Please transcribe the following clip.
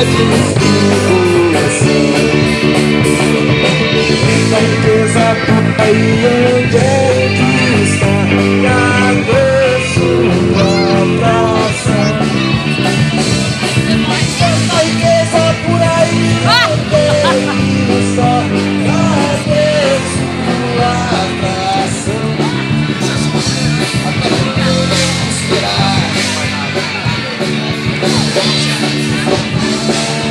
lábios do coração A riqueza por Don't you?